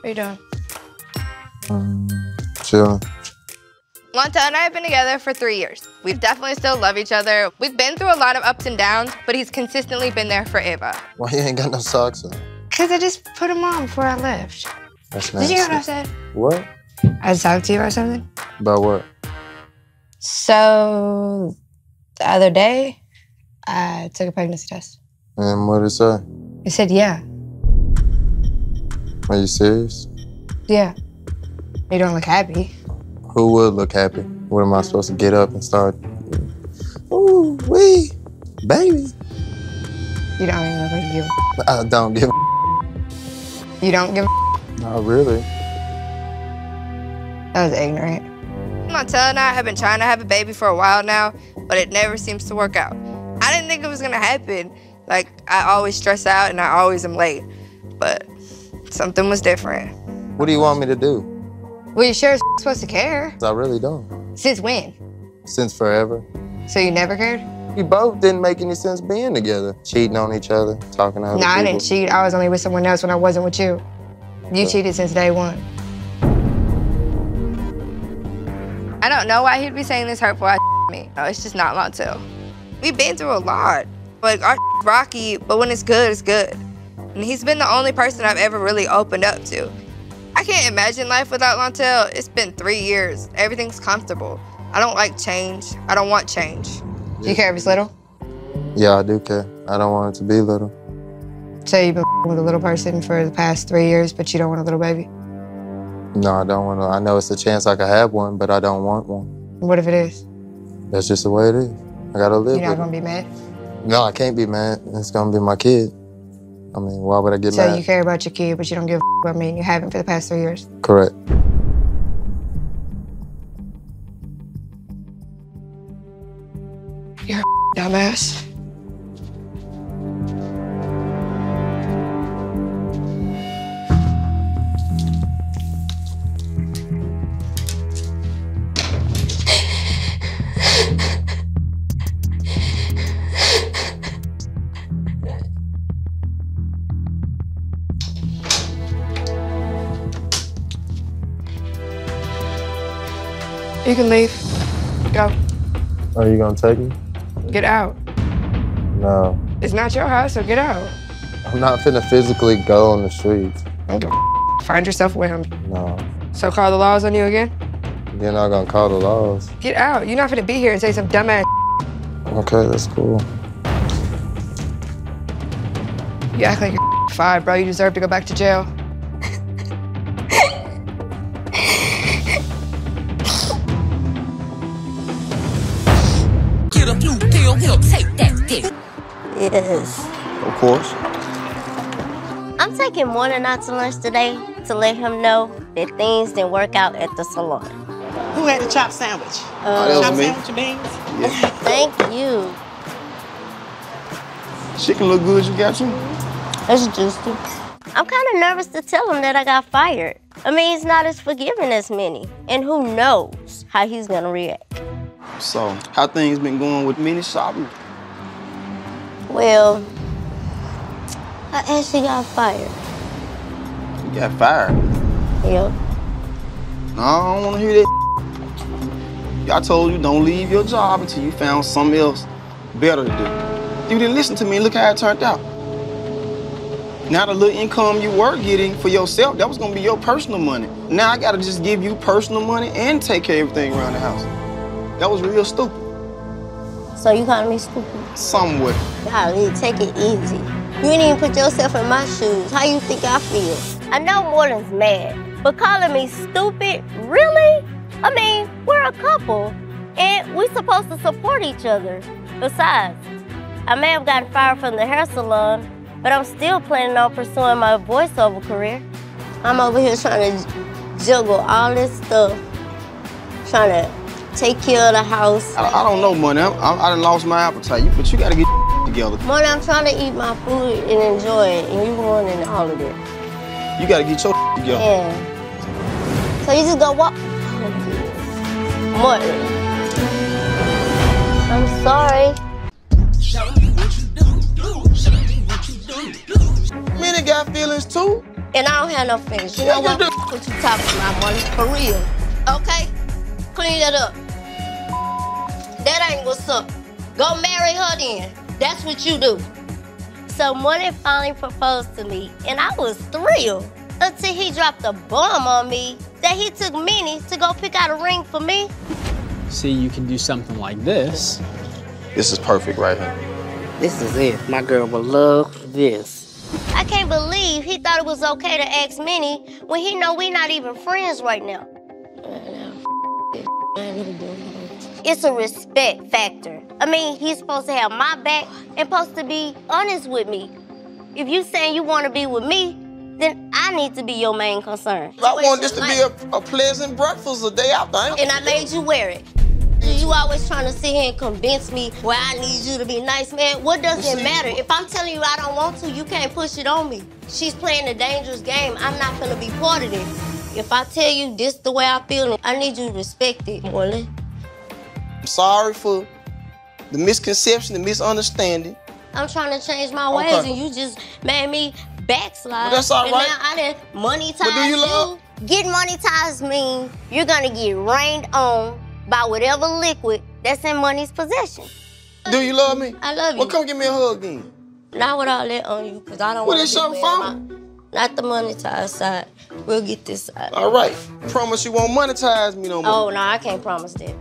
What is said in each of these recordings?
What are you doing? Um, chilling. Lontel and I have been together for three years. We've definitely still love each other. We've been through a lot of ups and downs, but he's consistently been there for Ava. Why you ain't got no socks on? Cause I just put him on before I left. That's nice. Did you hear what I said? What? I talked to you about something. About what? So the other day, I took a pregnancy test. And what did it say? It said yeah, Are you serious? yeah. You don't look happy. Who would look happy? What am I supposed to get up and start? Ooh, wee, baby. You don't even look like you. give. I don't give. You don't give. Not really. That was ignorant. Montel and I have been trying to have a baby for a while now, but it never seems to work out. I didn't think it was gonna happen. Like, I always stress out and I always am late. But something was different. What do you want me to do? Well, you sure as supposed to care. I really don't. Since when? Since forever. So you never cared? We both didn't make any sense being together. Cheating on each other, talking to other No, I didn't cheat. I was only with someone else when I wasn't with you. You cheated since day one. I don't know why he'd be saying this hurtful ass me. No, it's just not Lontel. We've been through a lot. Like, our rocky, but when it's good, it's good. And he's been the only person I've ever really opened up to. I can't imagine life without Lontel. It's been three years. Everything's comfortable. I don't like change. I don't want change. Do you care if it's little? Yeah, I do care. I don't want it to be little. So you've been with a little person for the past three years, but you don't want a little baby? No, I don't want to. I know it's a chance I could have one, but I don't want one. What if it is? That's just the way it is. I gotta live You're not gonna it. be mad? No, I can't be mad. It's gonna be my kid. I mean, why would I get So mad? you care about your kid, but you don't give a about me, and you haven't for the past three years. Correct. You're a dumbass. You can leave. Go. Are you gonna take me? Get out. No. It's not your house, so get out. I'm not finna physically go on the streets. Find yourself with him. No. So call the laws on you again? You're not gonna call the laws. Get out. You're not gonna be here and say some dumbass. Okay, that's cool. You act like you're five, bro. You deserve to go back to jail. Dick. Yes. Of course. I'm taking Moreland out to lunch today to let him know that things didn't work out at the salon. Who had the chopped sandwich? Uh, chopped sandwich and beans? Thank you. Chicken look good, you got you? That's juicy. I'm kind of nervous to tell him that I got fired. I mean, he's not as forgiving as many. And who knows how he's gonna react. So, how things been going with mini shopping? Well, I actually got fired. You got fired. Yep. No, I don't wanna hear that. I told you don't leave your job until you found something else better to do. You didn't listen to me look how it turned out. Now the little income you were getting for yourself, that was gonna be your personal money. Now I gotta just give you personal money and take care of everything around the house. That was real stupid. So you calling me stupid? Somewhat. Golly, take it easy. You didn't even put yourself in my shoes. How you think I feel? I know Moreland's mad, but calling me stupid, really? I mean, we're a couple, and we're supposed to support each other. Besides, I may have gotten fired from the hair salon, but I'm still planning on pursuing my voiceover career. I'm over here trying to juggle all this stuff, trying to take care of the house. I, I don't know, money. I, I, I done lost my appetite, but you gotta get together. Money, I'm trying to eat my food and enjoy it, and you ruining all of it. You gotta get your together. Yeah. So you just go walk. Moreland. I'm sorry. Minnie got feelings too. and I don't have no fingers. You know what? What you talking about, money? For real. Okay? Clean that up. That ain't what's up. Go marry her then. That's what you do. So Money finally proposed to me, and I was thrilled until he dropped a bomb on me that he took Minnie to go pick out a ring for me. See, you can do something like this. This is perfect right here. This is it. My girl will love this. I can't believe he thought it was okay to ask Minnie when he know we not even friends right now. It's a respect factor. I mean, he's supposed to have my back and supposed to be honest with me. If you saying you want to be with me, then I need to be your main concern. I want this to be a, a pleasant breakfast a day after. I And I made you wear it. You always trying to sit here and convince me why I need you to be nice, man. What does it matter? If I'm telling you I don't want to, you can't push it on me. She's playing a dangerous game. I'm not gonna be part of this. If I tell you this the way I feel, I need you to respect it, Moreland. I'm sorry for the misconception, the misunderstanding. I'm trying to change my Okay. ways, and you just made me backslide. But that's all and right. now I done monetize But do you love- Get monetized mean you're gonna get rained on by whatever liquid that's in money's possession. Do you love me? I love you. Well, come give me a hug then. Not with all that on you, because I don't What want is to something for? Not the monetized side. We'll get this side. All right. Promise you won't monetize me no more. Oh, no, I can't promise that.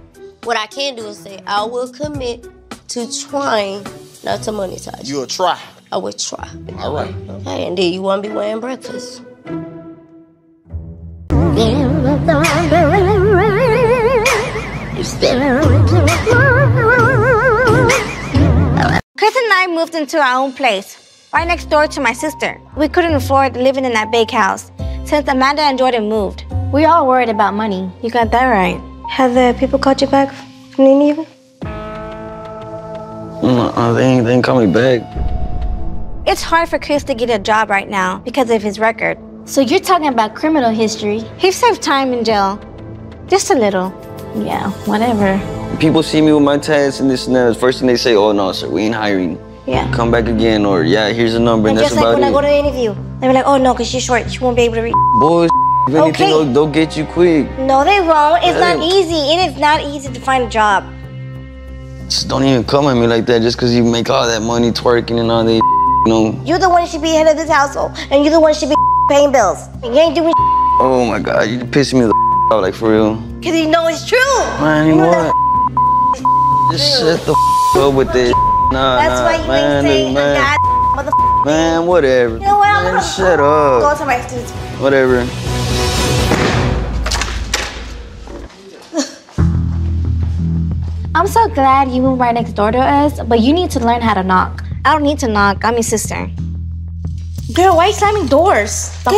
What I can do is say, I will commit to trying not to monetize you. You'll try. I will try. All right. Okay, and then you won't be wearing breakfast. Chris and I moved into our own place, right next door to my sister. We couldn't afford living in that big house since Amanda and Jordan moved. We all worried about money. You got that right. Have the people called you back from the Navy? Uh, they ain't, they ain't call me back. It's hard for Chris to get a job right now because of his record. So you're talking about criminal history? He served time in jail. Just a little. Yeah, whatever. People see me with my tats and this and that. First thing they say, oh no, sir, we ain't hiring. Yeah. Come back again, or yeah, here's a number, and And that's just like about when I go it. to the interview, they were like, oh no, because she's short, she won't be able to read. Boys, if anything, Okay. they'll, they'll get you quick. No, they won't. It's not Hey. easy. It is not easy to find a job. Just don't even come at me like that just because you make all that money twerking and all that, you know. You're the one that should be head of this household, and you're the one that should be paying bills. And you ain't doing Oh my God, you're pissing me the out, like for real. because you know it's true. Man, You you know what? Just shut the up with this. Nah, That's nah, why you man, ain't saying man, God, motherfucker. man, whatever. You know what? I'm Man, shut Go up. to my students. Whatever. I'm so glad you moved right next door to us, but you need to learn how to knock. I don't need to knock. I'm your sister. Girl, why are you slamming doors? Get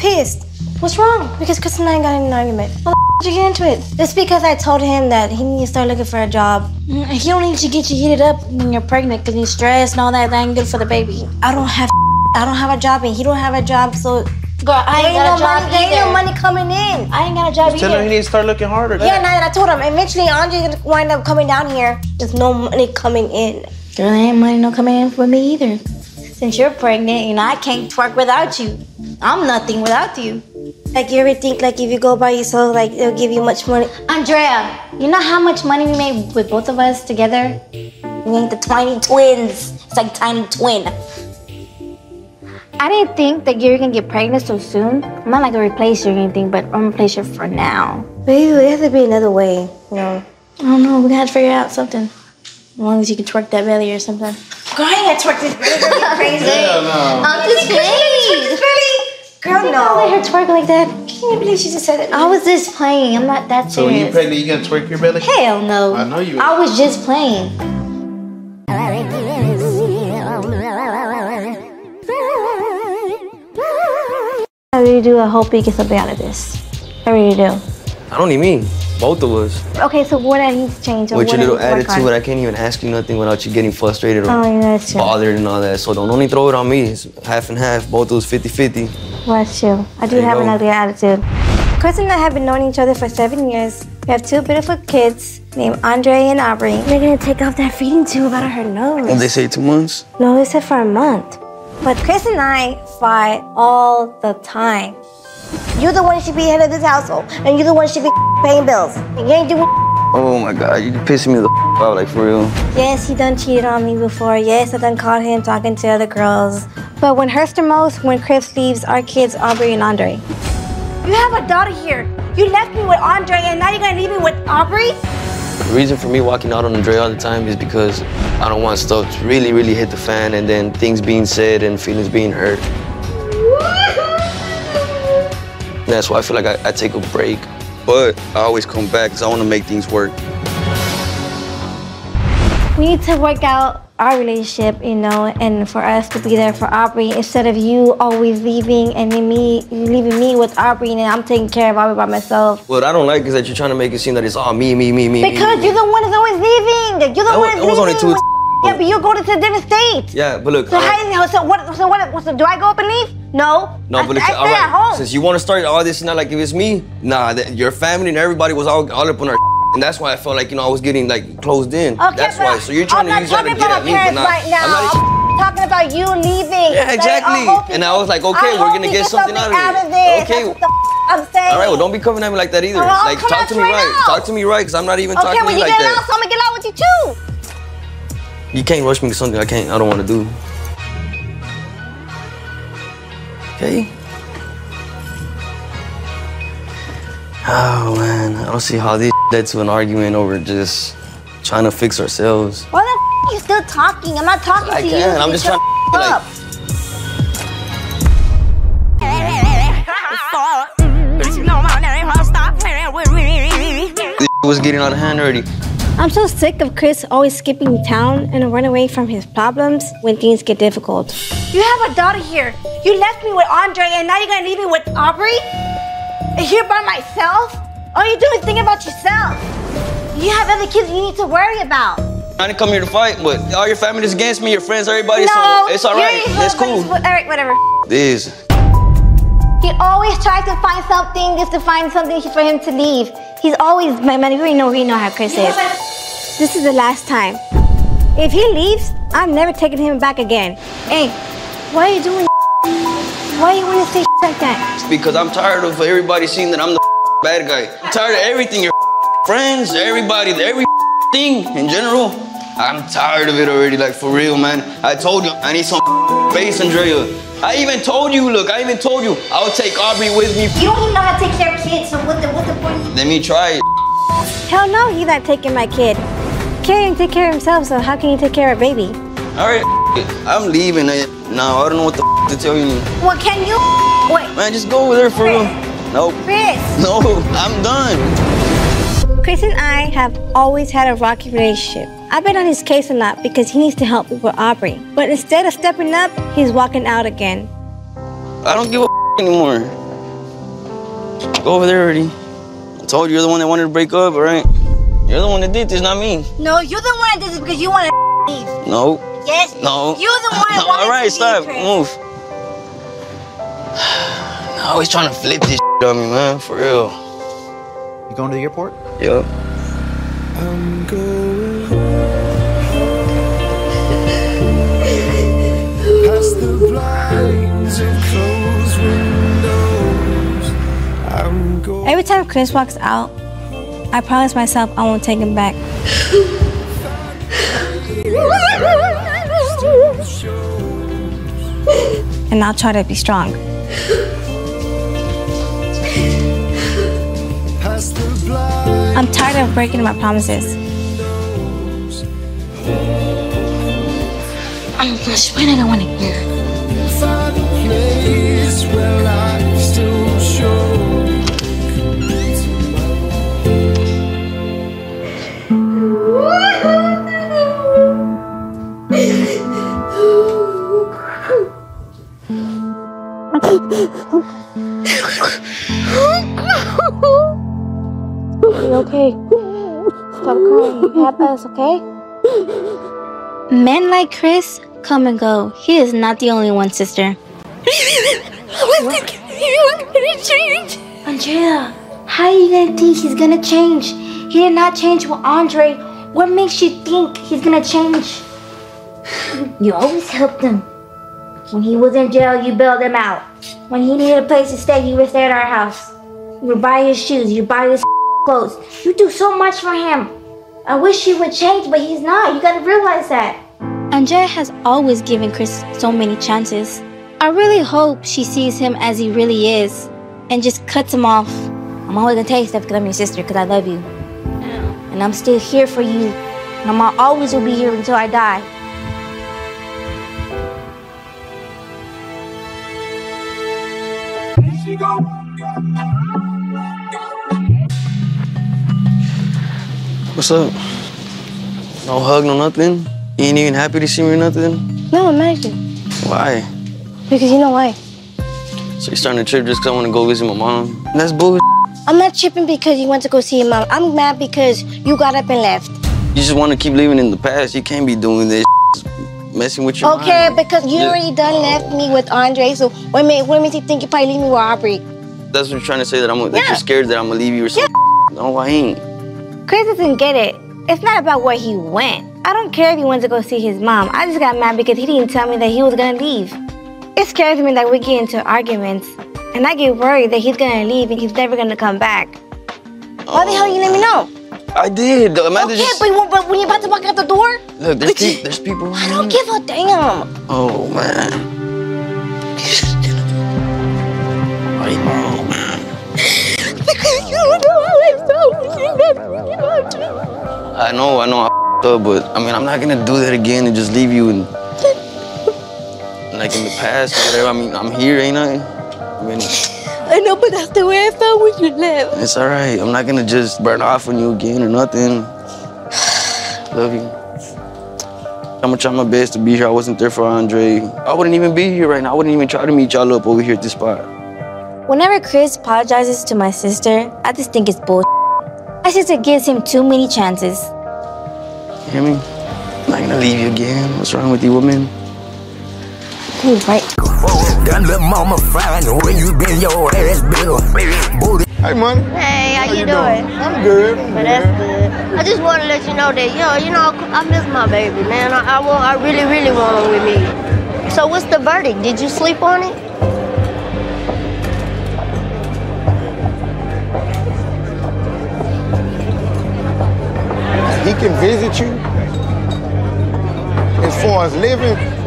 pissed What's wrong? because Chris and I got in an argument. Why the did you get into it? It's because I told him that he needs to start looking for a job. Mm, He don't need to get you heated up when you're pregnant because you're stressed and all that. That ain't good for the baby. I don't have. I don't have a job, and he don't have a job, so Girl, I ain't ain't got no a job money. There ain't no money coming in. I ain't got a job either. Tell him he either. needs to start looking harder. Yeah, now that I told him, eventually Andre's gonna wind up coming down here. There's no money coming in. Girl, there ain't money no coming in for me either. Since you're pregnant, you know, I can't twerk without you. I'm nothing without you. Like you ever think like if you go by yourself, like they'll give you much money? Andrea, you know how much money we made with both of us together? We ain't the tiny twins. It's like tiny twin. I didn't think that you were gonna get pregnant so soon. I'm not like gonna replace you or anything, but I'm gonna replace you for now. Maybe there has to be another way, you know. I don't know, we gotta figure out something. As long as you can twerk that belly or something. Girl, I ain't gonna twerk this belly. Girl, you crazy. I'm just playing. Girl, Let no. her twerk like that. Can you believe she just said it. I was just playing. I'm not that serious. So when you serious. pregnant, you gonna twerk your belly? Hell no. I know you I was just playing. I really do. I hope we get something out of this. I really do. I don't need me. Both of us. Okay, so what I need to change? or With your what I little need to work attitude, on? I can't even ask you nothing without you getting frustrated or Oh, yeah, bothered and all that. So don't only throw it on me. It's half and half. Both of us 50-50. Well, that's true. I do There have an go. ugly attitude. Chris and I have been knowing each other for seven years. We have two beautiful kids named Andre and Aubrey. They're gonna take off that feeding tube out of her nose. What they say two months? No, they said for a month. But Chris and I fight all the time. You're the one that should be head of this household, and you're the one that should be paying bills. And you ain't doing. Oh my god, you pissing me the out, like for real. Yes, he done cheated on me before. Yes, I done caught him talking to other girls. But when hurts the most, when Chris leaves our kids, Aubrey and Andre. You have a daughter here. You left me with Andre, and now you're gonna leave me with Aubrey? The reason for me walking out on Andre all the time is because I don't want stuff to really, really hit the fan and then things being said and feelings being hurt. That's why I feel like I, I take a break. But I always come back because I want to make things work. We need to work out our relationship, you know, and for us to be there for Aubrey instead of you always leaving and then me leaving me with Aubrey and I'm taking care of Aubrey by myself. What I don't like is that you're trying to make it seem that it's all me, me, me, me. Because me, you're the one that's always leaving. You're the That one that's that was only two- Yeah, but you go to a different state. Yeah, but look. So right. how? So what? So what? So do I go up and leave? No. No, I, but I listen, stay all right. Since you want to start all this, not like if it's me, nah, your family and everybody was all, all up on our, and that's why I felt like you know I was getting like closed in. Okay, that's why. So you're trying I'm to use that to get at me, but not. right now. I'm not. I'm talking about you leaving. Yeah, exactly. You And I was like, okay, I we're gonna you get something out of it. this. Okay. That's what the f- I'm saying. All right, well, don't be coming at me like that either. Well, like, talk to me right right. Talk to me right, because I'm not even Okay, talking to when you you like get out, so I'm gonna get out with you too. You can't rush me to something I can't. I don't want to do. Okay. Oh man, I don't see how this led to an argument over just trying to fix ourselves. Why the f- you still talking? I'm not talking I to you. can. I'm just Shut trying to up. This was getting out of hand already. I'm so sick of Chris always skipping town and run away from his problems when things get difficult. You have a daughter here. You left me with Andre and now you're gonna leave me with Aubrey? And here by myself? All you do is think about yourself. You have other kids you need to worry about. I didn't come here to fight, but all your family is against me, your friends, everybody, no, so it's all right. you're- It's cool. Alright, whatever. This. He always tries to find something just to find something for him to leave. He's always, my man, you already know, we know how Chris is. This is the last time. If he leaves, I'm never taking him back again. Hey, why are you doing Why you want to say like that? Because I'm tired of everybody seeing that I'm the bad guy. I'm tired of everything. Your friends, everybody, every thing in general. I'm tired of it already, like for real, man. I told you, I need some space, Andrea. I even told you, look, I even told you, I'll take Aubrey with me. You don't even know how to take care of kids, so what the, what the point? Let me try it. Hell no, he's not taking my kid. Can take care of himself, so how can you take care of a baby? All right, I'm leaving it now. I don't know what the to tell you. Well, can you? Wait, Man, just go over there for real. Nope. Chris. No, I'm done. Chris and I have always had a rocky relationship. I've been on his case a lot because he needs to help with Aubrey. But instead of stepping up, he's walking out again. I don't give a anymore. Go over there already. I told you you're the one that wanted to break up, all right? You're the one that did this, not me. No, you're the one that did this because you want to leave. No. Yes. No. You're the one that wanted All right, to stop. leave, Chris. Move. Always trying to flip this on me, man. For real. You going to the airport? Yup. I'm going past the blinds of closed windows. I'm going. Every time Chris walks out, I promise myself I won't take him back. and I'll try to be strong. Past the blinds. I'm tired of breaking my promises. I'm swearing I want to hear. You okay? Stop crying. You have us, okay? Men like Chris come and go. He is not the only one, sister. Andrea, how are you gonna think he's gonna change? He did not change with Andre. What makes you think he's gonna change? You always help them. When he was in jail, you bailed him out. When he needed a place to stay, he would stay at our house. You buy his shoes, you buy his clothes. You do so much for him. I wish he would change, but he's not. You gotta realize that. Andrea has always given Chris so many chances. I really hope she sees him as he really is and just cuts him off. I'm always gonna tell you stuff because I'm your sister, because I love you. And I'm still here for you. And I'm always will be here until I die. What's up? No hug, no nothing? You ain't even happy to see me or nothing? No, I'm mad at you. Why? Because you know why? So you're starting to trip just because I want to go visit my mom? That's bullshit. I'm not tripping because you went to go see your mom. I'm mad because you got up and left. You just want to keep living in the past. You can't be doing this messing with your Okay, mind. because you Yeah. already done left me with Andre, so what made what makes you think you probably leave me with Aubrey? That's what you're trying to say, that I'm that Yeah. you're scared that I'm to leave you or something. No, I ain't. Chris doesn't get it. It's not about where he went. I don't care if he went to go see his mom. I just got mad because he didn't tell me that he was gonna leave. It scares me that we get into arguments, and I get worried that he's gonna leave and he's never gonna come back. Why the hell you let me oh, know? I did. Amanda Okay, just... but, when you're about to walk out the door, Look, there's, pe- there's people I don't give a damn. Oh, man. Oh, man. You don't know how I felt when you left me, you know? I know, I know I f***ed up, but I mean, I'm not gonna do that again and just leave you in, like in the past or whatever. I mean, I'm here, ain't I? I mean, know, but that's the way I felt when you left. it's all right. I'm not gonna just burn off on you again or nothing. Love you. I'm gonna try my best to be here. I wasn't there for Andre. I wouldn't even be here right now. I wouldn't even try to meet y'all up over here at this spot. Whenever Chris apologizes to my sister, I just think it's bull. My sister gives him too many chances. You hear me? I'm not gonna leave you again. What's wrong with you, woman? He's right. Done little mama fine where you been your ass bill. Booty. Hey, man. Hey, how, you, doing? I'm good. I'm But that's good. I just want to let you know that, yo, you know, I miss my baby, man. I, I want, I really, really want him with me. So what's the verdict? Did you sleep on it? He can visit you. As far as living,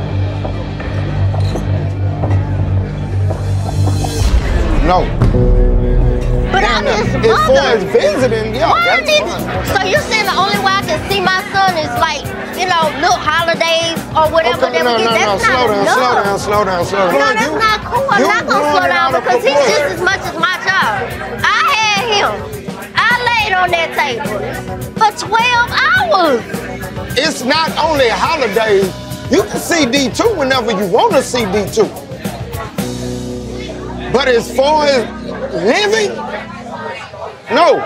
no. But I'm his As mother. far as visiting, yeah, that's fine. So you're saying the only way I can see my son is like, you know, little holidays or whatever. Okay, that no, we no, get. no, That's slow not down, slow down, slow down, slow down. No, that's You- not cool. I'm not gonna slow down because he's just as much as my child. I had him. I laid on that table for 12 hours. It's not only holidays. You can see D2 whenever you want to see D2. But as far as living, no.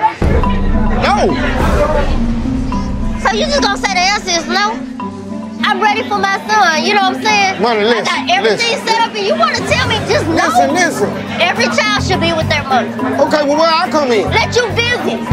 No. So you just gonna say the answer is no? I'm ready for my son. You know what I'm saying? Money, I got everything listen. set up, and you want to tell me just no? Listen, listen. Every child should be with their mother. Okay, well, where I come in? Let you visit.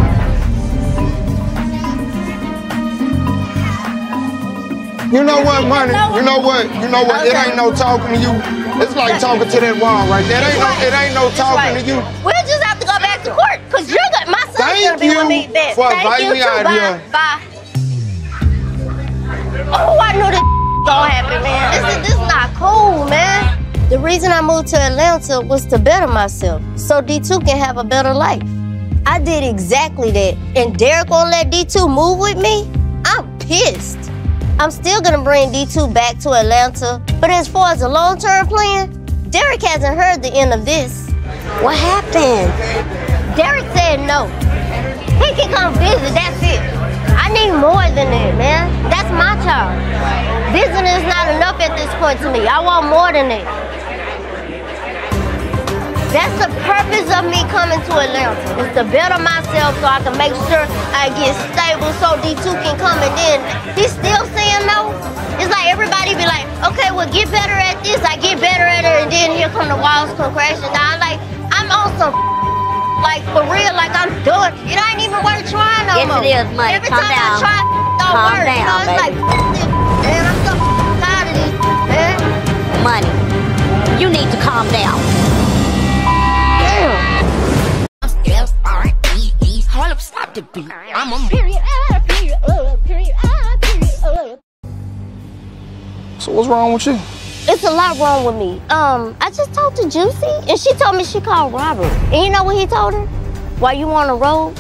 You know what, money? You know what? You know what? It ain't no talking to you. It's like talking to that wall right there. It ain't no, it ain't no talking to you. We'll just have to go back to court because you're the, my son's Thank gonna be with you me. Bet. for Thank you me out Bye. here. Bye. Oh, I knew this gonna happen, man. This is this is not cool, man. The reason I moved to Atlanta was to better myself, so D2 can have a better life. I did exactly that, and Derek won't let D2 move with me. I'm pissed. I'm still gonna bring D2 back to Atlanta, but as far as a long-term plan, Derek hasn't heard the end of this. What happened? Derek said no. He can come visit, that's it. I need more than that, man. That's my child. Visiting is not enough at this point to me. I want more than that. That's the purpose of me coming to Atlanta. Is to better myself so I can make sure I get stable so D2 can come and then he's still saying no. It's like everybody be like, okay, well get better at this, I get better at it, and then here come the walls come crashing down. Like, I'm on some like for real, like I'm done. It ain't even worth trying no Yes, more. it is, Mike. Every Calm time down. I try, don't Calm work. down, so it's like, baby. this, man, I'm so tired of this, man. Money. You need to calm down. Hold up, stop. I'm a period. Period. Period. Period. So what's wrong with you? It's a lot wrong with me. Um, I just talked to Juicy, and she told me she called Robert. And you know what he told her? While you on the road,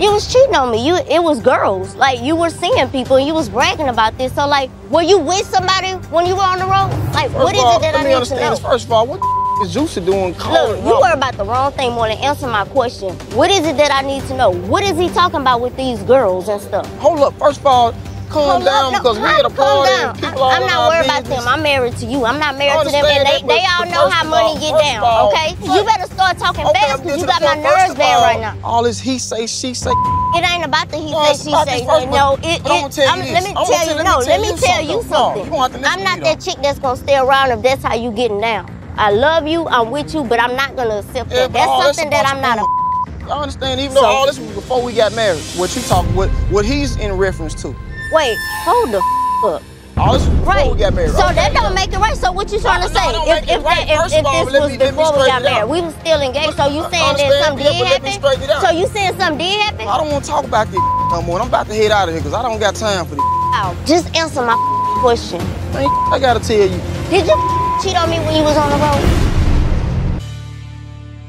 you was cheating on me. You, it was girls. Like you were seeing people, and you was bragging about this. So like, were you with somebody when you were on the road? Like, First what is all, it that let I me need to understand know? this. First of all, what the is Juicy doing calling Look, you Robert? worry about the wrong thing more than answer my question. What is it that I need to know? What is he talking about with these girls and stuff? Hold up. First of all, calm Hold down up, no, because we at a party down. and people all I'm not worried about them. I'm married to you. I'm not married to them, and they, that, they all know how money all- get down. all- okay, you better start talking Okay, fast because you got my. Nerves bad right now. All this he say, she say. It ain't about the he No, say she say. no, it, it- tell I'm- let me tell you. No, let me tell you something. No, something. you gonna have to listen I'm not that chick that's gonna stay around if that's how you getting down. I love you. I'm with you, but I'm not gonna accept Yeah, that. That's something that I'm not. A, I understand, even though So- all this was before we got married. What you talking, what what he's in reference to. wait, hold the f- up. All this was before Right. we got married. So Okay, that yeah. don't make it right. So what you trying to say? no, if if, right. if, if of all, this was me- before we got married, we was still engaged. So you saying that something yeah, did happen? straighten it out. So you saying something did happen? I don't want to talk about this no more. I'm about to head out of here because I don't got time for this. Wow. Just answer my question. Man, I gotta tell you, Did you cheat on me when you was on the road?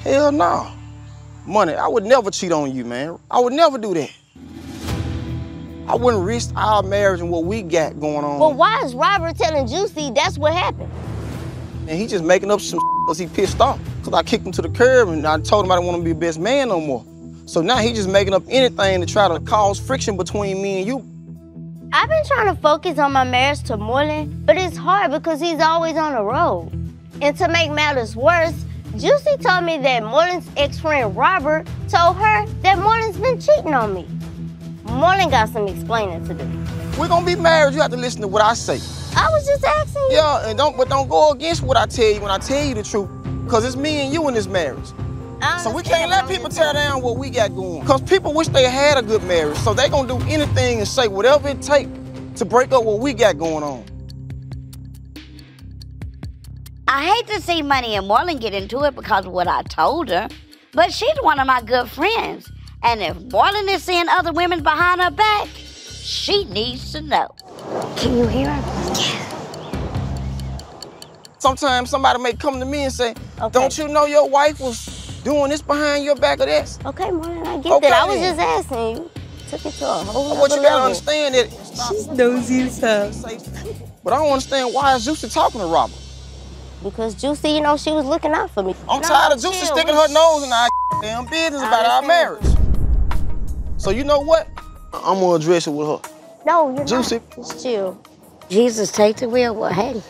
hell no. Money, I would never cheat on you, man. I would never do that. I wouldn't risk our marriage and what we got going on. But why is Robert telling Juicy that's what happened? And he just making up some because he pissed off. Because I kicked him to the curb and I told him I didn't want him to be best man no more. So now he just making up anything to try to cause friction between me and you. I've been trying to focus on my marriage to Moreland, but it's hard because he's always on the road. And to make matters worse, Juicy told me that Moreland's ex-friend Robert told her that Moreland's been cheating on me. Moreland got some explaining to do. We're gonna be married, you have to listen to what I say. I was just asking you. Yeah, and don't but don't go against what I tell you when I tell you the truth. Cause it's me and you in this marriage. So we can't let people tear down what we got going. Cause people wish they had a good marriage. So they gonna do anything and say whatever it take to break up what we got going on. I hate to see Money and Moreland get into it because of what I told her, but she's one of my good friends. And if Moreland is seeing other women behind her back, she needs to know. Can you hear her? Sometimes somebody may come to me and say, Don't you know your wife was doing this behind your back of that? Okay, Moreland, I get Okay, that. I was then. just asking you. Took it to a whole What you other gotta level. understand that she's nosy as hell. But I don't understand why is Juicy talking to Robert. Because Juicy, you know, she was looking out for me. I'm No, tired of Juicy chill. sticking her nose in our damn business about our marriage. So you know what? I'm gonna address it with her. No, you're Juicy. not. Just chill. Jesus, take the wheel. Well, hey.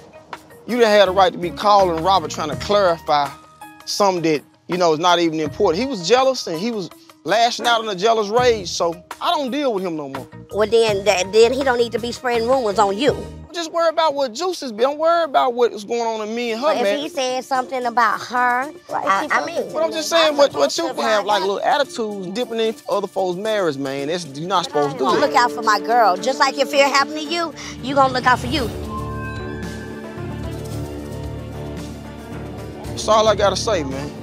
You done had the right to be calling Robert trying to clarify something that, you know, is not even important. He was jealous and he was lashing out in a jealous rage, so I don't deal with him no more. Well, then, that, then he don't need to be spreading rumors on you. Just worry about what Juicy's been. Don't worry about what's going on in me and her, But if man. he said something about her, I, I mean, But I'm just saying, what, what you can have like little attitudes dipping in other folks' marriage, man. That's you're not supposed to do that. look out for my girl. Just like if it happened to you, you gonna look out for you. That's all I gotta say, man.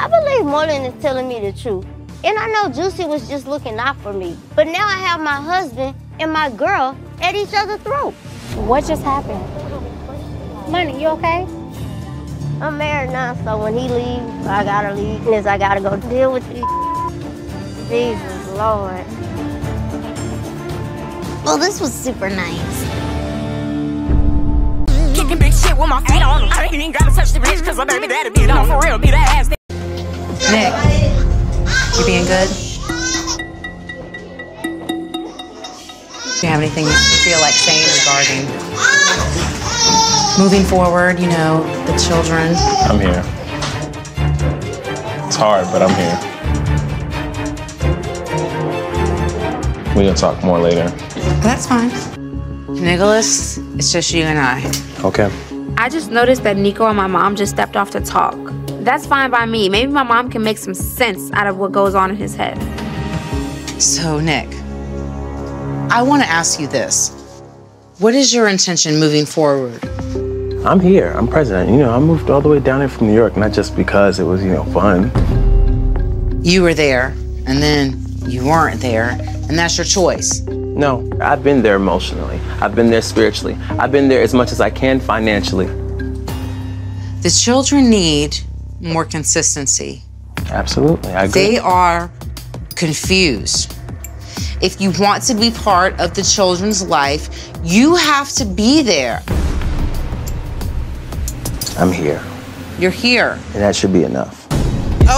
I believe Moreland is telling me the truth. And I know Juicy was just looking out for me. But now I have my husband and my girl at each other's throat. What just happened? Money, you okay? I'm married now, so when he leaves, I gotta leave. And I gotta go deal with these. Jesus Lord. Well, this was super nice. Kicking big shit with my feet on. I ain't even gotta touch the bitch cause my baby daddy beat on for real. be that ass. Nick, you being good? Do you have anything you feel like saying regarding moving forward, you know, the children? I'm here. It's hard, but I'm here. We're gonna talk more later. That's fine. Nicholas, it's just you and I. Okay. I just noticed that Nico and my mom just stepped off to talk. That's fine by me. Maybe my mom can make some sense out of what goes on in his head. So, Nick, I want to ask you this. What is your intention moving forward? I'm here. I'm president. You know, I moved all the way down here from New York, not just because it was, you know, fun. You were there, and then you weren't there, and that's your choice. No, I've been there emotionally. I've been there spiritually. I've been there as much as I can financially. The children need more consistency. Absolutely, I agree. They are confused. If you want to be part of the children's life, you have to be there. I'm here, You're here. and that should be enough.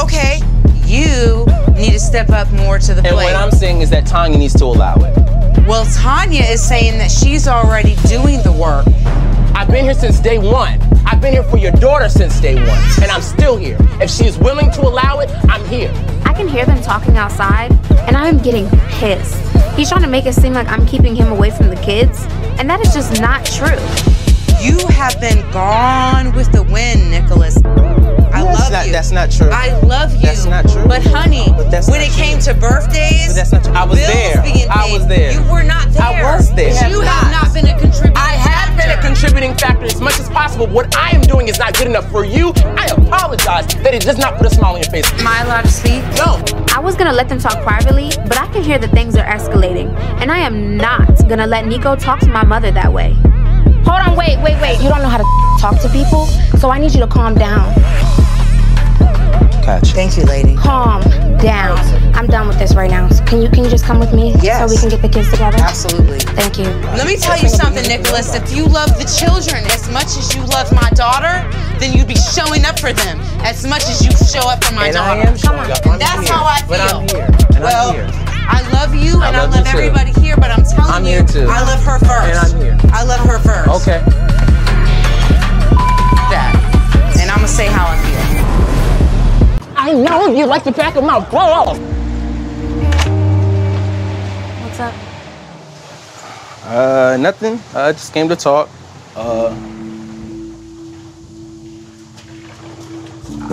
Okay, you need to step up more to the And plate. what I'm saying is that Tanya needs to allow it. well, Tanya is saying that she's already doing the work. I've been here since day one. I've been here for your daughter since day one, and I'm still here. If she is willing to allow it, I'm here. I can hear them talking outside, and I am getting pissed. He's trying to make it seem like I'm keeping him away from the kids, and that is just not true. You have been gone with the wind, Nicholas. I That's love not- you. that's not true. I love you. That's not true. But honey, But that's when it true. came to birthdays, But that's not true. I was there. I was there. You were not there. I was there. You have not been a contributor. I have been a contributing factor as much as possible. What I am doing is not good enough for you. I apologize that it does not put a smile on your face. Am I allowed to speak? No. I was gonna let them talk privately, but I can hear that things are escalating, and I am not gonna let Nico talk to my mother that way. Hold on, wait, wait, wait. You don't know how to talk to people, so I need you to calm down. Gotcha. Thank you, lady. Calm down. I'm done with this right now. Can you can you just come with me Yes. so we can get the kids together? Absolutely. Thank you. Let me tell you something, Nicholas. If you love the children as much as you love my daughter, then you'd be showing up for them as much as you show up for my And I daughter. am showing up. I'm That's here. how I feel. But I'm here. And well, I'm here. I love you and I love love, you too. everybody here, but I'm telling I'm you, here too. I love her first. And I'm here. I love her first. Okay. That. And I'm gonna say how I feel. I know you like the back of my balls. What's up? Uh, nothing. I just came to talk. Uh,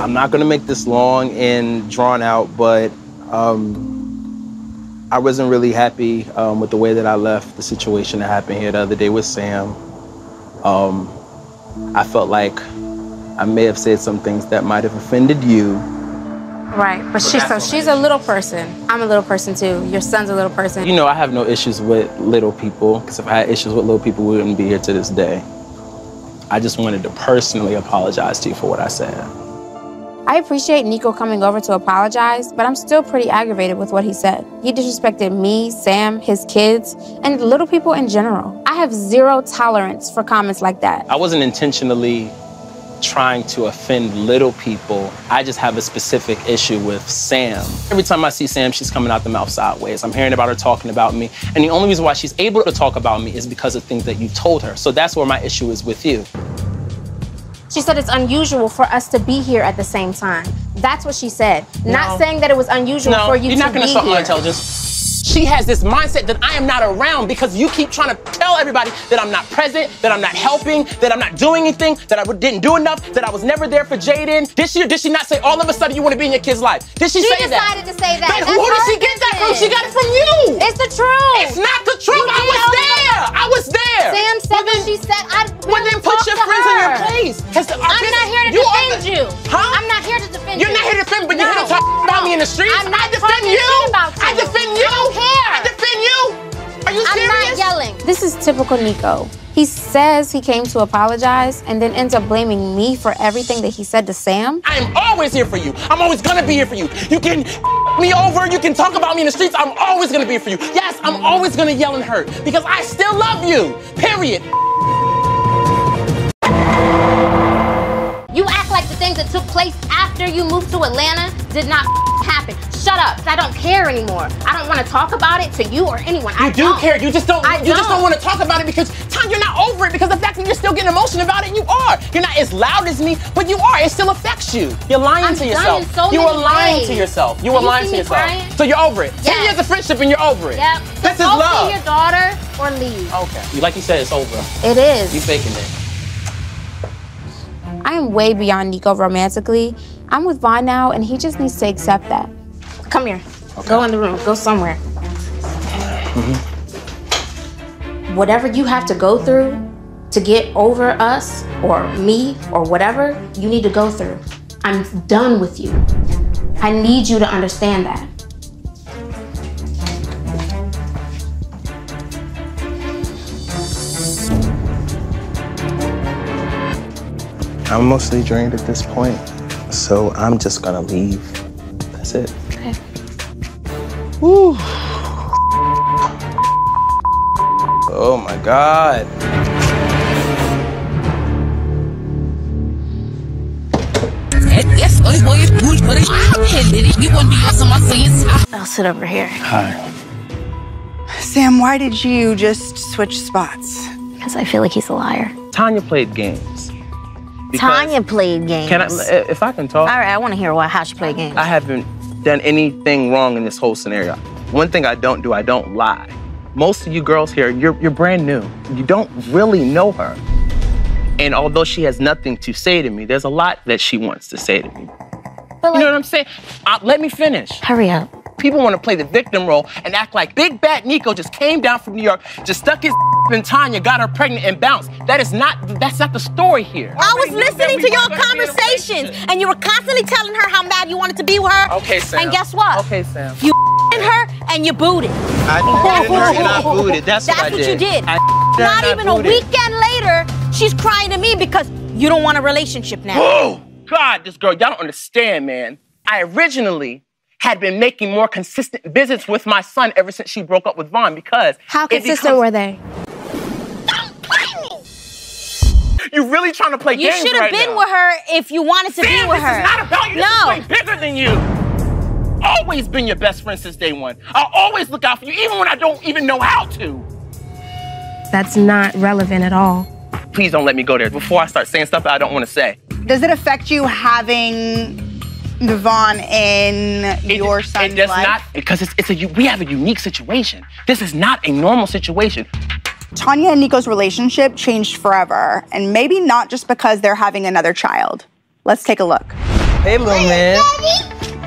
I'm not gonna make this long and drawn out, but um, I wasn't really happy um, with the way that I left the situation that happened here the other day with Sam. Um, I felt like I may have said some things that might have offended you. Right, but she's so she's a little person. I'm a little person too. Your son's a little person. You know, I have no issues with little people, because if I had issues with little people, we wouldn't be here to this day. I just wanted to personally apologize to you for what I said. I appreciate Nico coming over to apologize, but I'm still pretty aggravated with what he said. He disrespected me, Sam, his kids, and little people in general. I have zero tolerance for comments like that. I wasn't intentionally trying to offend little people. I just have a specific issue with Sam. Every time I see Sam, she's coming out the mouth sideways. I'm hearing about her talking about me. And the only reason why she's able to talk about me is because of things that you told her. So that's where my issue is with you. She said it's unusual for us to be here at the same time. That's what she said. Not saying that it was unusual No, for you you're not gonna be insult my intelligence. She has this mindset that I am not around because you keep trying to tell everybody that I'm not present, that I'm not helping, that I'm not doing anything, that I didn't do enough, that I was never there for Jaden. Did she or did she not say all of a sudden you want to be in your kid's life? Did she, She say that? She decided to say that. But who did she get that from? She got it from you. It's the truth. It's not the truth. You I was there. I was there. Sam said what she said. I Well, then put your friends in your place. The- I'm business- not here to you defend the- you. Huh? I'm not here to defend You're you. not here to defend, but you're here to No, talk about me in the streets. I'm not I defend you. I you. defend you. I care. I defend you. Are you serious? I'm not yelling. This is typical Nico. He says he came to apologize and then ends up blaming me for everything that he said to Sam. I am always here for you. I'm always gonna be here for you. You can me over, you can talk about me in the streets. I'm always gonna be here for you. Yes, I'm always gonna yell and hurt because I still love you. Period. That took place after you moved to Atlanta did not happen. Shut up. I don't care anymore. I don't want to talk about it to you or anyone. I You do don't. care. You just don't. I you just don't don't. want to talk about it because Tom, you're not over it because the fact that you're still getting emotional about it, you are. You're not as loud as me, but you are. It still affects you. You're lying I'm to yourself. so you many are lying to yourself. You Have are you lying to yourself. crying? So you're over it. Ten years of friendship and you're over it. Yep. This is love. your daughter or leave. Okay. You like you said, it's over. It is. You faking it. I am way beyond Nico romantically. I'm with Vaughn now, and he just needs to accept that. Come here. Go in the room. Go somewhere. Mm-hmm. Whatever you have to go through, To get over us or me or whatever you need to go through, I'm done with you. I need you to understand that. I'm mostly drained at this point, so I'm just gonna leave. That's it. Okay. Woo. Oh my God. I'll sit over here. Hi. Sam, why did you just switch spots? Because I feel like he's a liar. Tanya played games. Tanya played games. Can I, if I can talk? All right, I want to hear why, how she played games. I haven't done anything wrong in this whole scenario. One thing I don't do, I don't lie. Most of you girls here, you're, you're brand new. You don't really know her. And although she has nothing to say to me, there's a lot that she wants to say to me. you know what I'm saying? Let me finish. Hurry up. People want to play the victim role and act like Big Bad Nico just came down from New York, just stuck his in Tanya, got her pregnant, and bounced. That is not. That's not the story here. I was listening to your conversations, and you were constantly telling her how mad you wanted to be with her. Okay, Sam. And guess what? Okay, Sam. You in her and you booted. I did her and I booted. That's, That's what I what did. you did. I Not and I even a weekend later, she's crying to me because you don't want a relationship now. Oh, God, this girl, y'all don't understand, man. I originally had been making more consistent visits with my son ever since she broke up with Vaughn because How consistent becomes- were they? You really trying to play You games You should have right been now. with her if you wanted to Sam, be with this her. is not about you. This No. is way bigger than you. Always been your best friend since day one. I'll always look out for you, even when I don't even know how to. That's not relevant at all. Please don't let me go there before I start saying stuff I don't want to say. Does it affect you having Devon in your son's It does life? not because it's, it's a u- we have a unique situation. This is not a normal situation. Tanya and Nico's relationship changed forever, and maybe not just because they're having another child. Let's take a look. Hey, little man.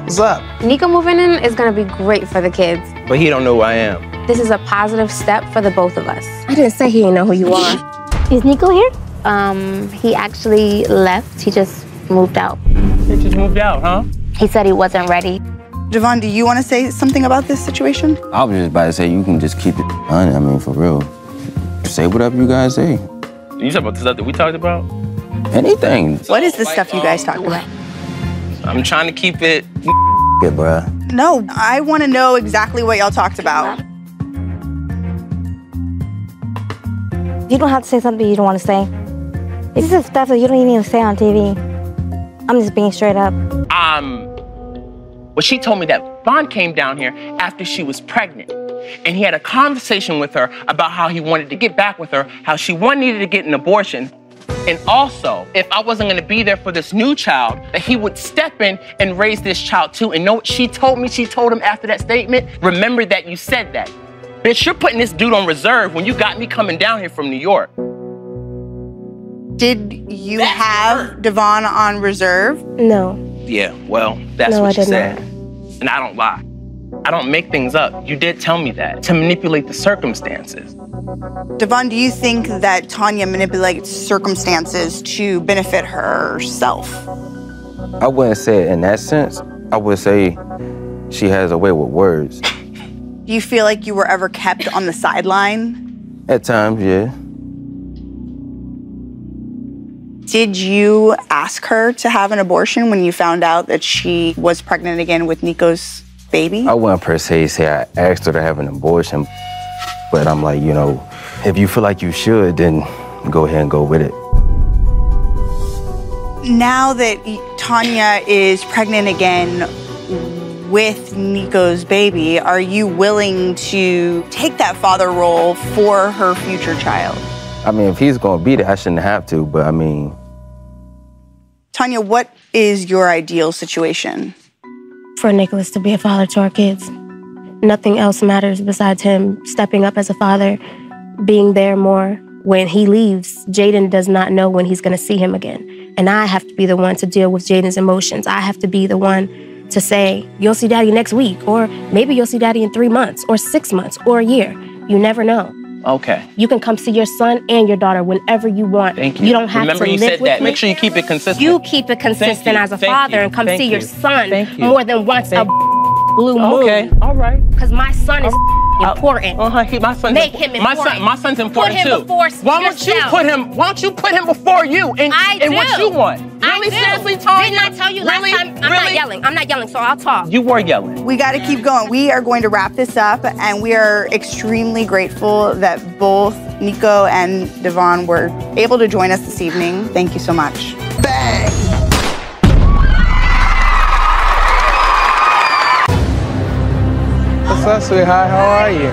What's up? Nico moving in is gonna be great for the kids. But he don't know who I am. This is a positive step for the both of us. I didn't say he didn't know who you are. Is Nico here? Um, he actually left. He just moved out. He just moved out, huh? He said he wasn't ready. Devon, do you want to say something about this situation? I was just about to say you can just keep it on. I mean, for real. Say whatever you guys say. You talking about the stuff that we talked about? Anything. What is the stuff you guys talked about? I'm trying to keep it. Yeah, bruh. No, I want to know exactly what y'all talked about. You don't have to say something you don't want to say. This is stuff that you don't even say on TV. I'm just being straight up. Um, well, she told me that Vaughn came down here after she was pregnant. And he had a conversation with her about how he wanted to get back with her, how she wanted to get an abortion. And also, if I wasn't gonna be there for this new child, that he would step in and raise this child too. And know what she told me? She told him after that statement, remember that you said that. Bitch, you're putting this dude on reserve when you got me coming down here from New York. Did you have Devon on reserve? No. Yeah, well, that's No, what I she did said. And I don't lie. I don't make things up. You did tell me that to manipulate the circumstances. Devon, do you think that Tanya manipulates circumstances to benefit herself? I wouldn't say it in that sense. I would say she has a way with words. Do you feel like you were ever kept on the sideline? At times, yeah. Did you ask her to have an abortion when you found out that she was pregnant again with Nico's baby? I wouldn't per se say I asked her to have an abortion, but I'm like, you know, if you feel like you should, then go ahead and go with it. Now that Tanya is pregnant again with Nico's baby, are you willing to take that father role for her future child? I mean, if he's gonna be there, I shouldn't have to, but I mean, Tanya, what is your ideal situation? for Nicholas to be a father to our kids. Nothing else matters besides him stepping up as a father, being there more. When he leaves, Jaden does not know when he's going to see him again. And I have to be the one to deal with Jaden's emotions. I have to be the one to say, You'll see daddy next week, or maybe you'll see daddy in three months, or six months, or a year. You never know. Okay. You can come see your son and your daughter whenever you want. Thank you. You don't have Remember to you live said with that. me. Make sure you keep it consistent. You keep it consistent you. as a Thank father you. and come Thank see your son you. more than once a blue moon. Okay, all right. Because my son is important. Uh-huh, he, my son's Make impor- him my son, my son's important Put him too. before why don't you put him? Why don't you put him before you and, I and do. what you want? Really, I do. seriously, Tanya? Didn't I tell you Really? last time? I'm not yelling. I'm not yelling, so I'll talk. You were yelling. We got to keep going. We are going to wrap this up, and we are extremely grateful that both Nico and Devon were able to join us this evening. Thank you so much. What's up, sweetheart? How are you?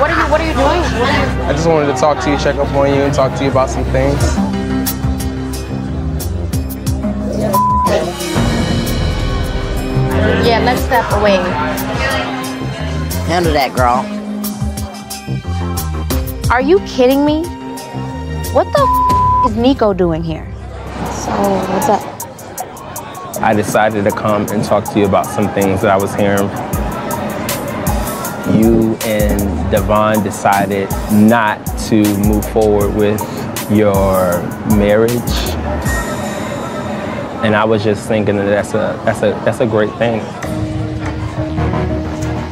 What are you What are you doing? Are you- I just wanted to talk to you, check up on you, and talk to you about some things. Yeah, let's step away. Handle that, girl. Are you kidding me? What the f- is Nico doing here? So, what's up? I decided to come and talk to you about some things that I was hearing. You and Devon decided not to move forward with your marriage. And I was just thinking that that's a that's a that's a great thing.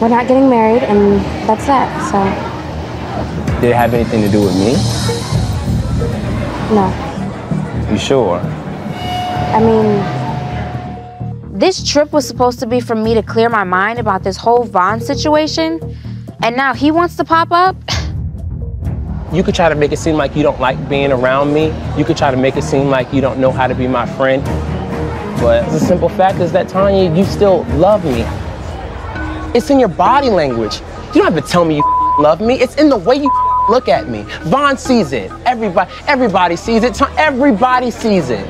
We're not getting married, and that's that. So, Did it have anything to do with me? no. You sure? I mean, this trip was supposed to be for me to clear my mind about this whole Vaughn situation, and now he wants to pop up. You could try to make it seem like you don't like being around me. You could try to make it seem like you don't know how to be my friend. But the simple fact is that, Tanya, you still love me. It's in your body language. You don't have to tell me you love me. It's in the way you look at me. Vaughn sees it. Everybody, everybody sees it. Everybody sees it.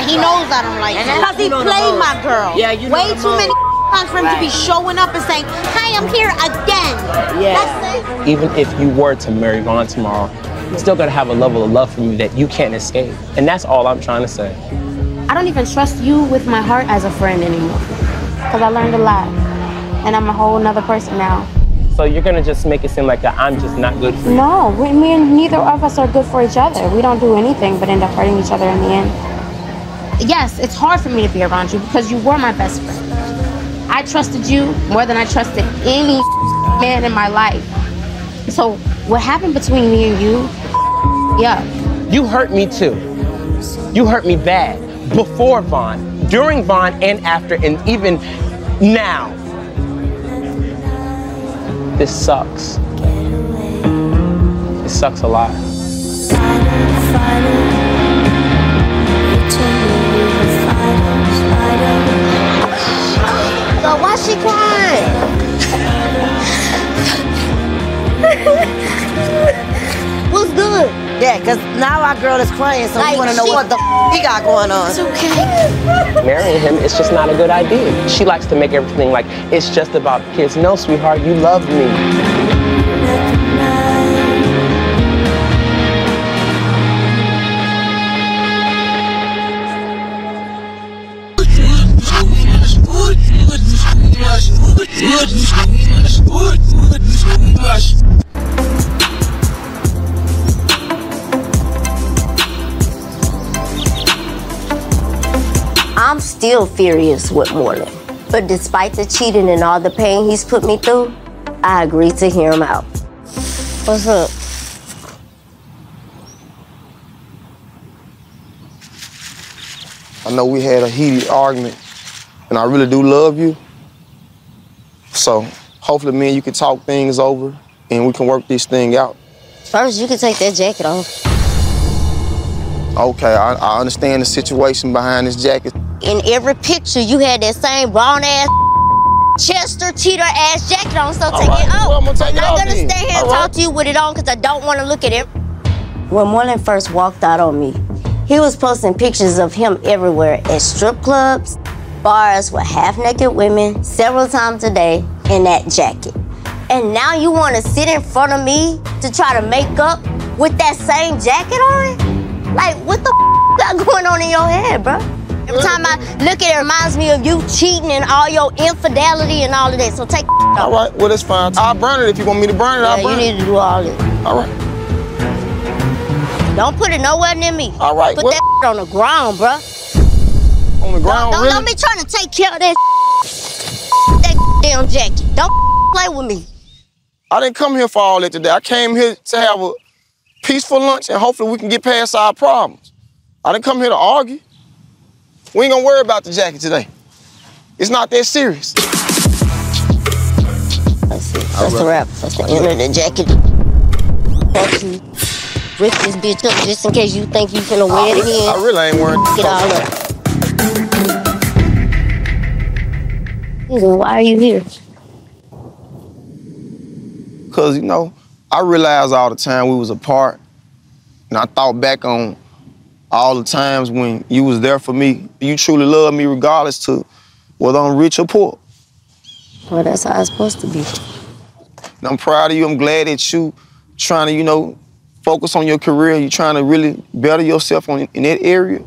And he knows I don't like him. Because he you know the played my girl. Yeah, you know Way too many times for him to be showing up and saying, Hi, I'm here again. Yeah. That's it. Even if you were to marry Vaughn tomorrow, you're still gonna have a level of love for me that you can't escape. And that's all I'm trying to say. I don't even trust you with my heart as a friend anymore. Because I learned a lot. And I'm a whole nother person now. So you're gonna just make it seem like that I'm just not good for you. No, we, me and neither of us are good for each other. We don't do anything but end up hurting each other in the end. Yes, it's hard for me to be around you because you were my best friend. I trusted you more than I trusted any man in my life. So what happened between me and you? Yeah. You hurt me too. You hurt me bad. Before Vaughn, during Vaughn, and after, and even now. This sucks. It sucks a lot. She crying? What's good? Yeah, because now our girl is crying, so Like, we want to know she- what the f- he got going on. It's okay. Marrying him, it's just not a good idea. She likes to make everything like it's just about kids. No, sweetheart, you love me. I'm still furious with Moreland. But despite the cheating and all the pain he's put me through, I agreed to hear him out. What's up? I know we had a heated argument, and I really do love you. So hopefully, me and you can talk things over, and we can work this thing out. First, you can take that jacket off. Okay, I, I understand the situation behind this jacket. In every picture, you had that same brown ass Chester cheater ass jacket on, so take right, it off. well, I'ma take I'm it not off gonna then. stay here and All talk right. to you with it on because I don't want to look at it. When Moreland first walked out on me, he was posting pictures of him everywhere at strip clubs, bars with half naked women several times a day in that jacket. And now you want to sit in front of me to try to make up with that same jacket on? Like, what the got going on in your head, bro? Every time I look at it, it reminds me of you cheating and all your infidelity and all of that. So take. All right, well, that's fine. I'll burn it if you want me to burn it. I'll Yeah, burn you it. need to do all this. All right. Don't put it nowhere near me. All right, Put that on the ground, bruh. On the ground, Don't, really? don't be trying to take care of that that damn jacket. Don't play with me. I didn't come here for all that today. I came here to have a peaceful lunch and hopefully we can get past our problems. I didn't come here to argue. We ain't gonna worry about the jacket today. It's not that serious. That's it. That's the wrap. That's the end of the jacket. Fuck you. Rip this bitch up just in case you think you finna wear it again. I really ain't worried. Get all up. Nigga, Why are you here? Cause you know, I realized all the time we was apart, and I thought back on all the times when you was there for me. You truly loved me regardless to whether I'm rich or poor. Well, that's how it's supposed to be. And I'm proud of you. I'm glad that you trying to, you know, focus on your career. You're trying to really better yourself on in that area.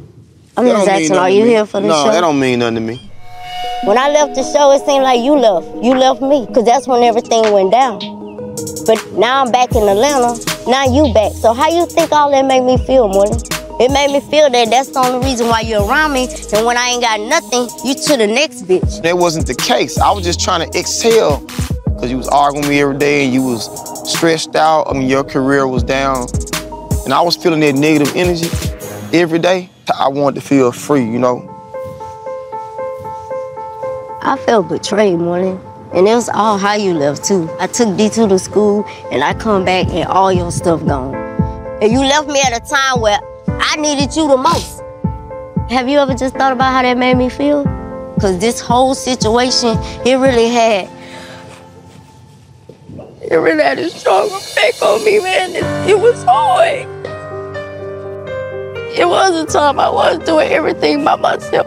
I'm That just asking, are you here for the no, show? that don't mean nothing to me. When I left the show, it seemed like you left. You left me, because that's when everything went down. But now I'm back in Atlanta. Now you back. So how you think all that made me feel, Morley? It made me feel that that's the only reason why you're around me. And when I ain't got nothing, you to the next bitch. That wasn't the case. I was just trying to excel because you was arguing with me every day and you was stressed out. I mean, your career was down. And I was feeling that negative energy every day. I wanted to feel free, you know. I felt betrayed, Morley. And it was all how you left, too. I took D2 to school, and I come back, and all your stuff gone. And you left me at a time where I needed you the most. Have you ever just thought about how that made me feel? Because this whole situation, it really had, it really had a strong effect on me, man. It, it was hard. It was a time I was doing everything by myself.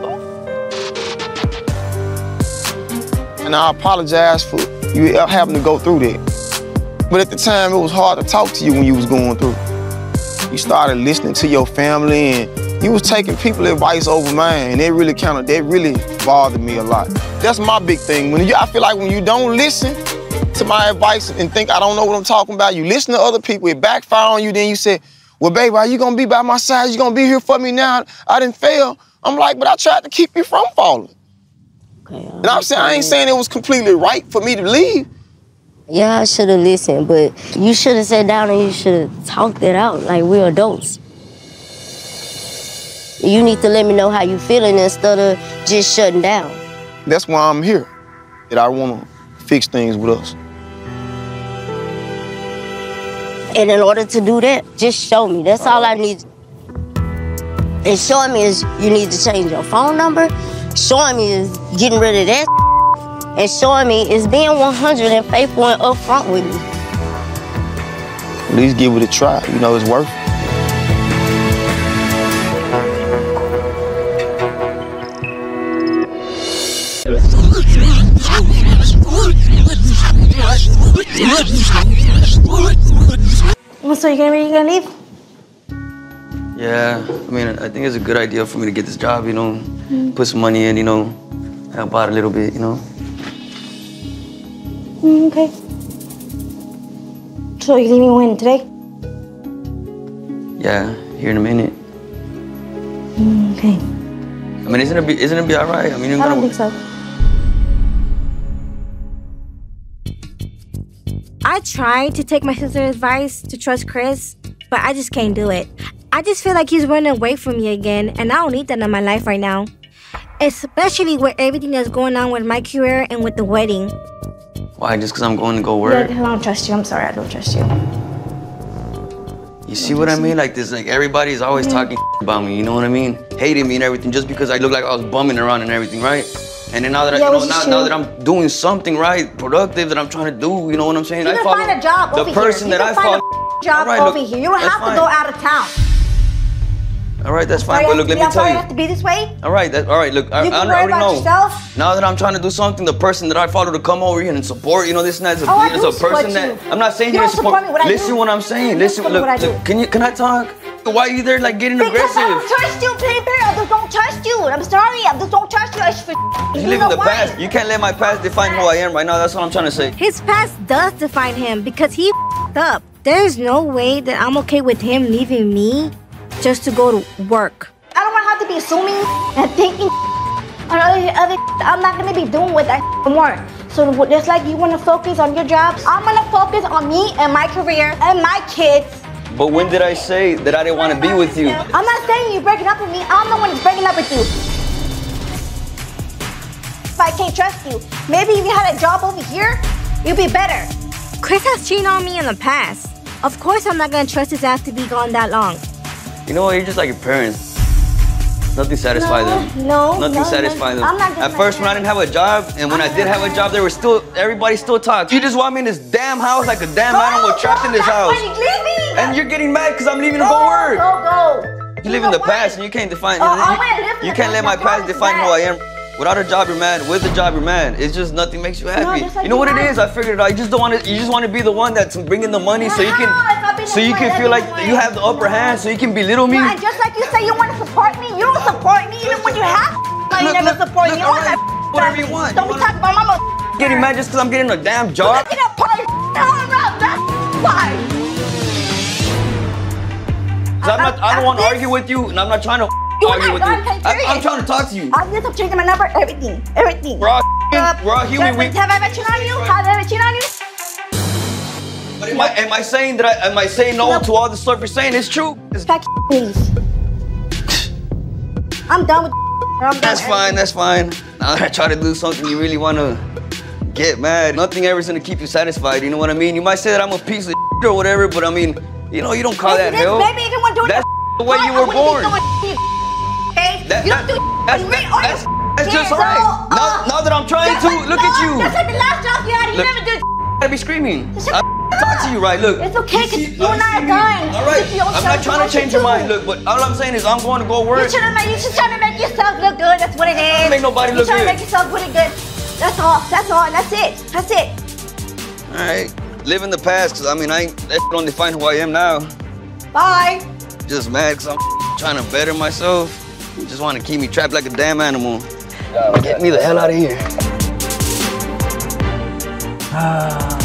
And I apologize for you having to go through that. But at the time, it was hard to talk to you when you was going through. You started listening to your family and you was taking people advice over mine, and that really kind of, that really bothered me a lot. That's my big thing. When you, I feel like when you don't listen to my advice and think I don't know what I'm talking about, you listen to other people, it backfire on you, then you say, well, baby, are you gonna be by my side? You gonna be here for me now? I didn't fail. I'm like, but I tried to keep you from falling. And I'm saying I ain't saying it was completely right for me to leave. Yeah, I should have listened, but you should have sat down and you should have talked it out like we're adults. You need to let me know how you feeling instead of just shutting down. That's why I'm here. That I wanna fix things with us. And in order to do that, just show me. That's all I need. And showing me is you need to change your phone number. Showing me is getting rid of that. And showing me is being 100 and faithful and upfront with me. At least give it a try. You know, it's worth it. So you gonna, you gonna leave? Yeah, I mean, I think it's a good idea for me to get this job, you know, mm-hmm. put some money in, you know, help out a little bit, you know. Mm, okay. So you leaving when today? Yeah, here in a minute. Mm, okay. I mean, isn't it be, isn't it be all right? I mean, you're I don't gonna. think so. I tried to take my sister's advice to trust Chris, but I just can't do it. I just feel like he's running away from me again, and I don't need that in my life right now. Especially with everything that's going on with my career and with the wedding. Why? Just because I'm going to go Yeah, work? I don't trust you. I'm sorry, I don't trust you. You see what I mean? Like this, like everybody's always talking about me. You know what I mean? Hating me and everything, just because I look like I was bumming around and everything, right? And then now that I, Yeah, you know, now, now that I'm doing something right, productive that I'm trying to do, you know what I'm saying? You I can find a job the over person here. that I follow. a job Alright, over look, here. You don't have fine. to go out of town. All right, that's fine. But look, let me tell you. I have to be this way. All right, that, all right. Look, I, You I can worry already about know. yourself. Now that I'm trying to do something, the person that I follow to come over here and support, you know, this and that is a, Oh, I is a person support that you. I'm not saying You here to don't support me, what I Listen what I'm saying. Listen, look, what I do. look, Can you can I talk? Why are you there like getting Because aggressive? I don't trust you, baby. I just don't trust you. I'm sorry. I just don't trust you. I should, You you live in the why? past. You can't let my past define who I am right now. That's what I'm trying to say. His past does define him because he up. There's no way that I'm okay with him leaving me just to go to work. I don't want to have to be assuming and thinking on other, other I'm not going to be doing with that more. So just like you want to focus on your jobs, I'm going to focus on me and my career and my kids. But when did I say that I didn't want to be with you? I'm not saying you're breaking up with me. I'm the one that's breaking up with you. If I can't trust you, maybe if you had a job over here, you'd be better. Chris has cheated on me in the past. Of course, I'm not gonna trust his ass to be gone that long. You know what? You're just like your parents. Nothing satisfies No, them. no, Nothing no, satisfies no. them. I'm not At first, when I didn't have a job, and when I did have a job, there was still everybody still talked. You just want me in this damn house like a damn animal trapped in this house. Me. And you're getting mad because I'm leaving to Go, go work. Go, go. You live in the past and you can't define. Oh, you, I'm live you can't let my past define who I am. Without a job, you're mad. With a job, you're mad. It's just nothing makes you happy. just like you know what it you? I figured it out. You just don't want to. You just want to be the one that's bringing the money, so you can, so you can feel like you have the upper hand, so you can belittle me. No, and just like you say you want to support me, you don't support me even when you have. No, you never support me. You want whatever you want. Don't be talking about mama. Getting mad just because I'm getting a damn job. Get up, party. That's why. 'Cause I'm not. I don't want to argue with you, and I'm not trying to You argue with I you. done, I, period. I'm trying to talk to you. I'm just changing my number, everything, everything. We're all, we're all human. Have I ever cheated on you? Have I ever cheated on you? but am I, am I saying that? I, am I saying no to all the stuff you're saying? It's true. It's- Pack please. I'm done with. I'm That's with fine, that's fine. Now that I try to do something you really wanna get mad, nothing ever is gonna keep you satisfied, you know what I mean? You might say that I'm a piece of or whatever, but I mean, you know, you don't call that Maybe this- hell. Maybe you want to do it, That's the way you were born. Okay? That- you don't that- do that's- you read all that's- your that's just right. so, Now- uh, now that I'm trying to, look at you. Just like the last job you had, you Look. never did. gotta be screaming. I talk to you right, look. It's okay, cause see- you and I are done. All right, I'm not trying to change your mind, look, but all I'm saying is I'm going to go You work. should have made. You should try to make yourself look good. That's what it is. Make nobody you look good. to make yourself really good. That's all. That's all. That's it. That's it. All right, live in the past, cause I mean, I ain't, that don't define who I am now. Bye. Just mad cause I'm trying to better myself. You just want to keep me trapped like a damn animal. Get me the hell out of here. Ah.